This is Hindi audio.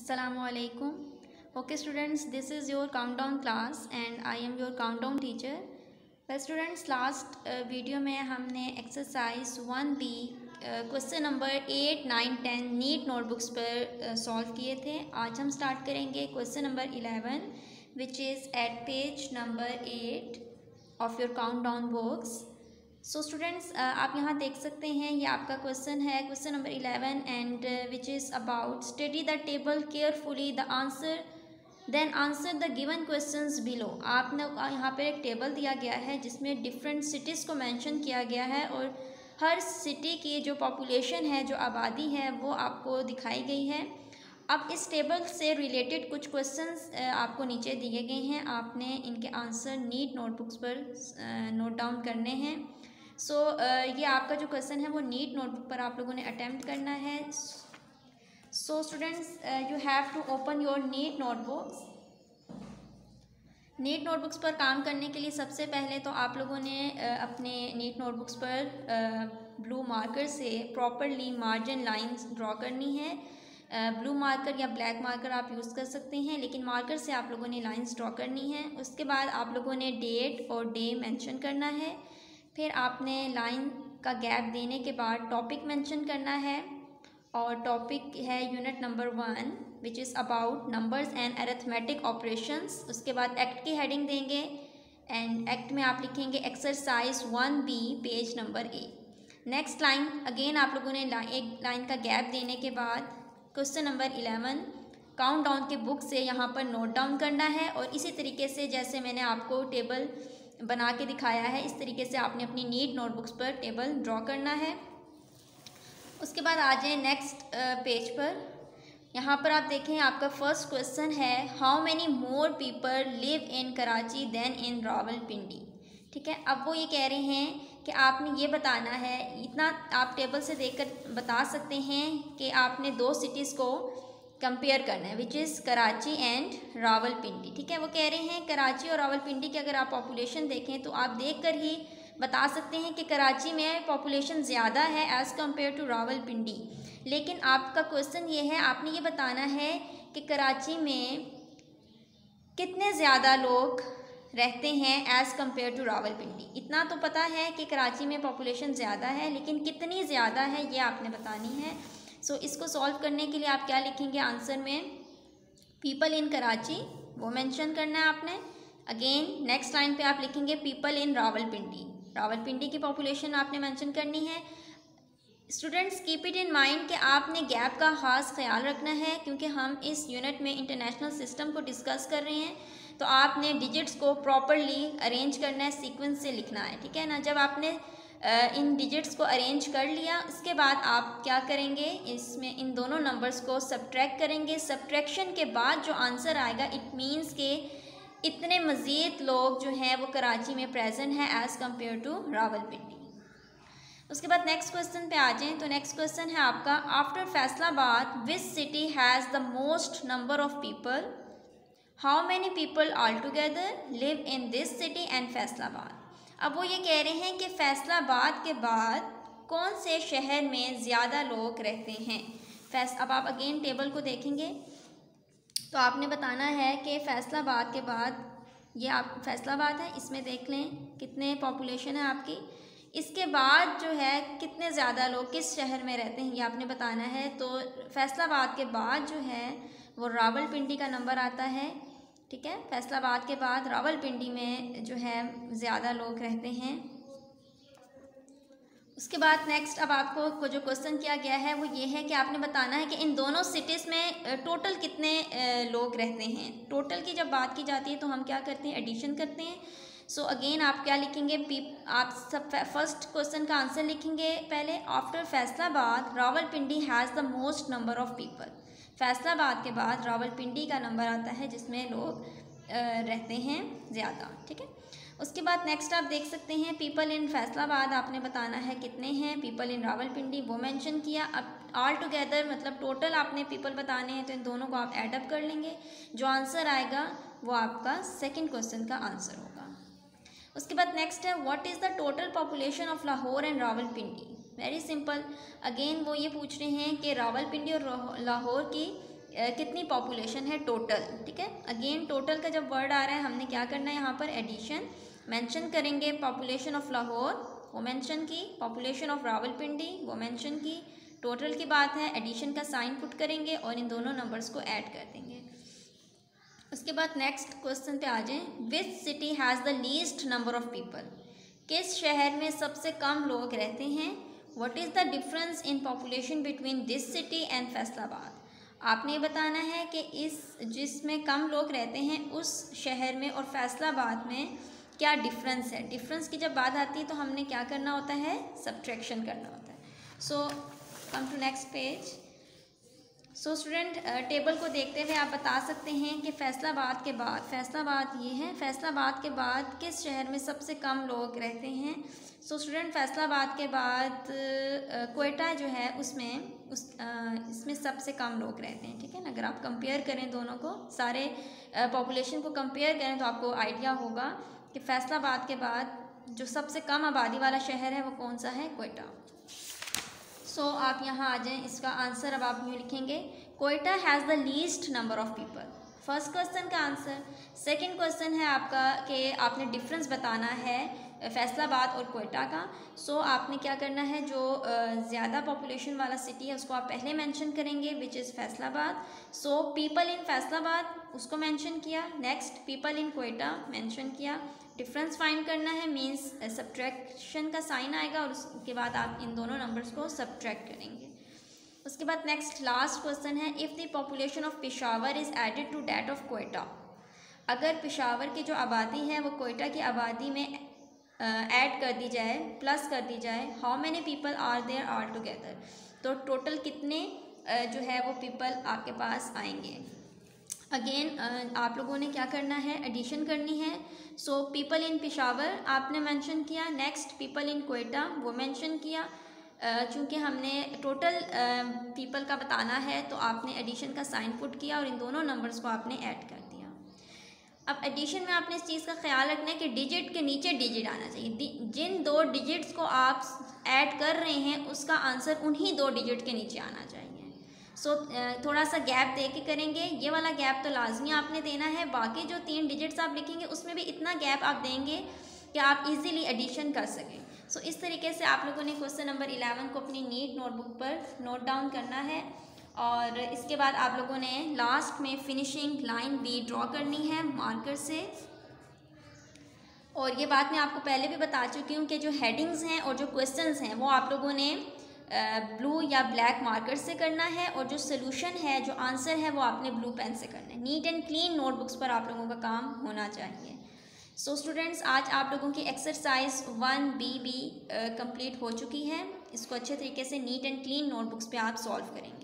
असलकुम okay students this is your count down class and I am your count down teacher students last video में हमने exercise one B question number eight nine ten neat notebooks पर सॉल्व uh, किए थे. आज हम स्टार्ट करेंगे question number eleven which is at page number eight of your count down books so students आप यहाँ देख सकते हैं, ये आपका क्वेश्चन है question number eleven and which is about study the table carefully the answer then answer the given questions below आपने यहाँ पर एक टेबल दिया गया है, जिसमें डिफरेंट सिटीज़ को मेंशन किया गया है और हर सिटी की जो पॉपुलेशन है, जो आबादी है, वो आपको दिखाई गई है। अब इस टेबल से रिलेटेड कुछ क्वेश्चंस आपको नीचे दिए गए हैं। आपने इनके आंसर नीट नोटबुक्स पर नोट डाउन करने हैं। सो so, uh, ये आपका जो क्वेश्चन है वो नीट नोटबुक पर आप लोगों ने अटैम्प्ट करना है। So students you have to open your neat notebooks neat notebooks पर काम करने के लिए सबसे पहले तो आप लोगों ने uh, अपने नीट नोटबुक्स पर ब्लू uh, मार्कर से प्रॉपरली मार्जिन लाइंस ड्रॉ करनी है। ब्लू uh, मार्कर या ब्लैक मार्कर आप यूज़ कर सकते हैं लेकिन मार्कर से आप लोगों ने लाइंस ड्रॉ करनी है। उसके बाद आप लोगों ने डेट और डे मेंशन करना है। फिर आपने लाइन का गैप देने के बाद टॉपिक मेंशन करना है और टॉपिक है unit number one which is about numbers and arithmetic operations उसके बाद एक्ट की हेडिंग देंगे एंड एक्ट में आप लिखेंगे exercise one B page number A next line again आप लोगों ने ला, एक लाइन का गैप देने के बाद question number eleven count down के बुक से यहाँ पर नोट डाउन करना है और इसी तरीके से जैसे मैंने आपको टेबल बना के दिखाया है। इस तरीके से आपने अपनी नीट नोटबुक्स पर टेबल ड्रॉ करना है। उसके बाद आ जाए नेक्स्ट पेज पर। यहाँ पर आप देखें, आपका फ़र्स्ट क्वेश्चन है, how many more people live in Karachi than in Rawalpindi? ठीक है, अब वो ये कह रहे हैं कि आपने ये बताना है, इतना आप टेबल से देखकर बता सकते हैं कि आपने दो सिटीज़ को कंपेयर करना है which is Karachi and Rawalpindi ठीक है? वो कह रहे हैं कराची और रावलपिंडी की अगर आप पॉपुलेशन देखें तो आप देख कर ही बता सकते हैं कि कराची में पॉपुलेशन ज़्यादा है एज़ कंपेयर टू रावलपिंडी लेकिन आपका क्वेश्चन ये है, आपने ये बताना है कि कराची में कितने ज़्यादा लोग रहते हैं एज़ कंपेयर टू रावलपिंडी इतना तो पता है कि कराची में पॉपुलेशन ज़्यादा है, लेकिन कितनी ज़्यादा है, ये आपने बतानी है। सो so, इसको सॉल्व करने के लिए आप क्या लिखेंगे आंसर में? पीपल इन कराची वो मेंशन करना है आपने। अगेन नेक्स्ट लाइन पे आप लिखेंगे पीपल इन रावलपिंडी रावलपिंडी की पॉपुलेशन आपने मेंशन करनी है। Students keep it in mind कि आपने गैप का ख़ास ख्याल रखना है क्योंकि हम इस यूनिट में इंटरनेशनल सिस्टम को डिस्कस कर रहे हैं। तो आपने डिजिट्स को प्रॉपरली अरेंज करना है सीक्वेंस से लिखना है ठीक है ना? जब आपने इन डिजिट्स को अरेंज कर लिया। उसके बाद आप क्या करेंगे? इसमें इन दोनों नंबर्स को सब्ट्रैक्ट करेंगे। सब्ट्रैक्शन के बाद जो आंसर आएगा इट मीन्स के इतने मज़ीद लोग जो हैं, वो कराची में प्रेजेंट हैं एज़ कंपेयर टू रावलपिंडी। उसके बाद नेक्स्ट क्वेश्चन पे आ जाएँ। तो नेक्स्ट क्वेश्चन है आपका after Faisalabad which city has the most number of people how many people all together live in this city and Faisalabad? अब वो ये कह रहे हैं कि फैसलाबाद के बाद कौन से शहर में ज़्यादा लोग रहते हैं? फैस, अब आप अगेन टेबल को देखेंगे। तो आपने बताना है कि फैसलाबाद के बाद ये आप, फैसलाबाद है, इसमें देख लें कितने पॉपुलेशन है आपकी। इसके बाद जो है कितने ज़्यादा लोग किस शहर में रहते हैं, ये आपने बताना है। तो फैसलाबाद के बाद जो है वो रावलपिंडी का नंबर आता है। ठीक है? फैसलाबाद के बाद रावलपिंडी में जो है ज़्यादा लोग रहते हैं। उसके बाद नेक्स्ट अब आपको को जो क्वेश्चन किया गया है, वो ये है कि आपने बताना है कि इन दोनों सिटीज़ में टोटल कितने लोग रहते हैं? टोटल की जब बात की जाती है तो हम क्या करते हैं? एडिशन करते हैं। सो अगेन आप क्या लिखेंगे? आप सब फ़र्स्ट क्वेश्चन का आंसर लिखेंगे पहले। After Faisalabad, Rawalpindi has the most number of people Faisalabad के बाद रावलपिंडी का नंबर आता है जिसमें लोग रहते हैं ज़्यादा, ठीक है? उसके बाद नेक्स्ट आप देख सकते हैं पीपल इन फैसलाबाद आपने बताना है कितने हैं। पीपल इन रावलपिंडी, वो मेंशन किया। अब ऑल टुगेदर मतलब टोटल आपने पीपल बताने हैं तो इन दोनों को आप एडअप कर लेंगे। जो आंसर आएगा, वो आपका सेकेंड क्वेश्चन का आंसर होगा। उसके बाद नेक्स्ट है what is the total population of Lahore and Rawalpindi very simple again वो ये पूछ रहे हैं कि रावलपिंडी और लाहौर की कितनी पॉपुलेशन है टोटल ठीक है? अगेन टोटल का जब वर्ड आ रहा है, हमने क्या करना है यहाँ पर? एडिशन मेंशन करेंगे पॉपुलेशन ऑफ़ लाहौर वो मेंशन की पॉपुलेशन ऑफ़ रावलपिंडी वो मेंशन की टोटल की बात है एडिशन का साइन पुट करेंगे और इन दोनों नंबर्स को ऐड कर देंगे. उसके बाद नेक्स्ट क्वेश्चन पे आ जाएँ। Which city has the least number of people किस शहर में सबसे कम लोग रहते हैं? What is the difference in population between this city and Faisalabad? आपने बताना है कि इस, जिसमें कम लोग रहते हैं, उस शहर में और फैसलाबाद में क्या डिफरेंस है? डिफरेंस की जब बात आती है तो हमने क्या करना होता है? सब्ट्रैक्शन करना होता है। So come to next page so student table को देखते हुए आप बता सकते हैं कि फैसलाबाद के बाद, फैसलाबाद ये है, फैसलाबाद के बाद किस शहर में सबसे कम लोग रहते हैं? सो स्टूडेंट फैसलाबाद के बाद कोयटा जो है उसमें, उस इसमें सबसे कम लोग रहते हैं, ठीक है ना? अगर आप कंपेयर करें दोनों को, सारे पॉपुलेशन को कंपेयर करें तो आपको आइडिया होगा कि फैसलाबाद के बाद जो सबसे कम आबादी वाला शहर है वो कौन सा है? कोयटा। सो आप यहाँ आ जाएँ इसका आंसर अब आप यूँ लिखेंगे Quetta has the least number of people first question का आंसर सेकंड क्वेश्चन है आपका कि आपने डिफरेंस बताना है फैसलाबाद और कोयटा का। सो so, आपने क्या करना है जो ज़्यादा पॉपुलेशन वाला सिटी है उसको आप पहले मेंशन करेंगे which is Faisalabad. So people in Faisalabad उसको मेंशन किया next people in Quetta mention किया डिफरेंस फाइंड करना है मींस सब्ट्रैक्शन का साइन आएगा और उसके बाद आप इन दोनों नंबर्स को सब्ट्रैक्ट करेंगे। उसके बाद नेक्स्ट लास्ट क्वेश्चन है if the population of Peshawar is added to that of Quetta अगर पिशावर की जो आबादी है, वो कोयटा की आबादी में ऐड कर दी जाए प्लस कर दी जाए how many people are there are together तो टोटल कितने जो है वो पीपल आपके पास आएँगे। अगेन uh, आप लोगों ने क्या करना है? एडिशन करनी है. सो पीपल इन पिशावर आपने मेंशन किया. नेक्स्ट पीपल इन कोयटा वो मेंशन किया. Uh, चूँकि हमने टोटल पीपल uh, का बताना है तो आपने एडिशन का साइन पुट किया और इन दोनों नंबर्स को आपने ऐड कर दिया. अब एडिशन में आपने इस चीज़ का ख्याल रखना है कि डिजिट के नीचे डिजिट आना चाहिए. जिन दो डिजिट्स को आप ऐड कर रहे हैं उसका आंसर उन्हीं दो डिजिट के नीचे आना चाहिए. सो so, थोड़ा सा गैप दे के करेंगे। ये वाला गैप तो लाजमी आपने देना है। बाकी जो तीन डिजिट्स आप लिखेंगे उसमें भी इतना गैप आप देंगे कि आप इजीली एडिशन कर सकें। सो इस तरीके से आप लोगों ने क्वेश्चन नंबर इलेवन को अपनी नीट नोटबुक पर नोट डाउन करना है। और इसके बाद आप लोगों ने लास्ट में फिनिशिंग लाइन भी ड्रॉ करनी है मार्कर से। और ये बात मैं आपको पहले भी बता चुकी हूँ कि जो हेडिंग्स हैं और जो क्वेश्चंस हैं वो आप लोगों ने ब्लू या ब्लैक मार्कर से करना है और जो सोल्यूशन है जो आंसर है वो आपने ब्लू पेन से करना है। नीट एंड क्लीन नोटबुक्स पर आप लोगों का काम होना चाहिए। सो so, स्टूडेंट्स आज आप लोगों की exercise one B B complete हो चुकी है। इसको अच्छे तरीके से नीट एंड क्लीन नोटबुक्स पे आप सॉल्व करेंगे।